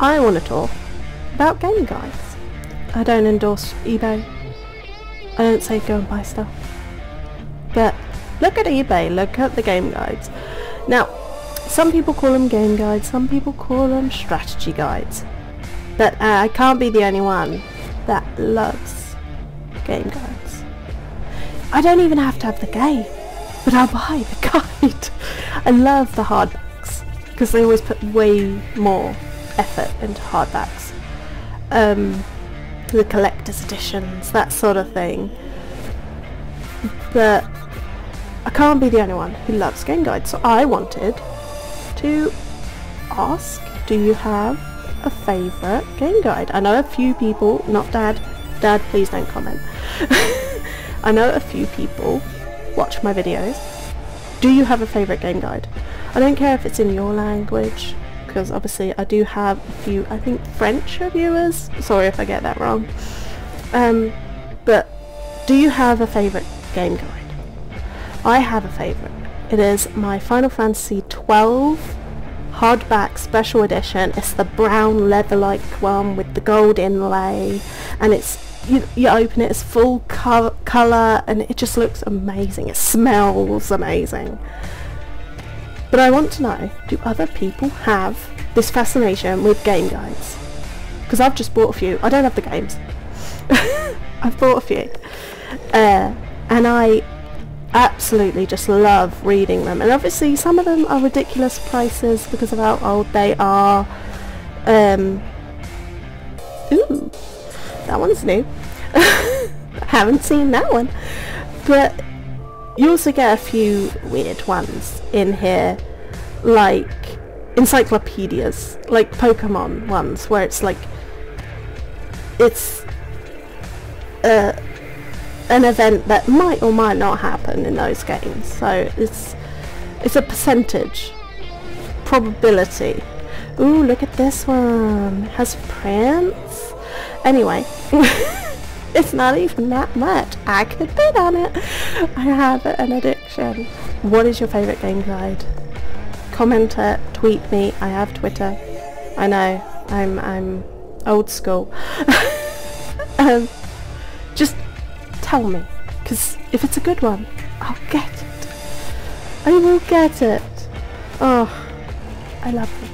I want to talk about game guides. I don't endorse eBay. I don't say go and buy stuff. But look at eBay, look at the game guides. Now, some people call them game guides, some people call them strategy guides. But uh, I can't be the only one that loves game guides. I don't even have to have the game, but I'll buy the guide. I love the hardbacks because they always put way more effort into hardbacks. Um, the collector's editions, that sort of thing. But I can't be the only one who loves game guides, so I wanted to ask, do you have a favourite game guide? I know a few people, not Dad, Dad please don't comment. I know a few people watch my videos. Do you have a favourite game guide? I don't care if it's in your language, because obviously I do have a few, I think French reviewers. Sorry if I get that wrong. Um, but do you have a favourite game guide? I have a favourite. It is my Final Fantasy 12 hardback special edition. It's the brown leather-like one with the gold inlay, and it's you, you open it, it's full co colour, and it just looks amazing. It smells amazing. But I want to know, do other people have this fascination with game guides? Because I've just bought a few. I don't have the games. I've bought a few. Uh, and I absolutely just love reading them. And obviously some of them are ridiculous prices because of how old they are. Um, ooh, that one's new. haven't seen that one. But you also get a few weird ones in here, like encyclopedias, like Pokemon ones, where it's like, it's uh, an event that might or might not happen in those games. So it's it's a percentage, probability. Ooh, look at this one. Has Prince. Anyway. It's not even that much. I could bet on it. I have an addiction. What is your favourite game guide? Comment it, tweet me. I have Twitter. I know. I'm I'm old school. um, just tell me, because if it's a good one, I'll get it. I will get it. Oh, I love you.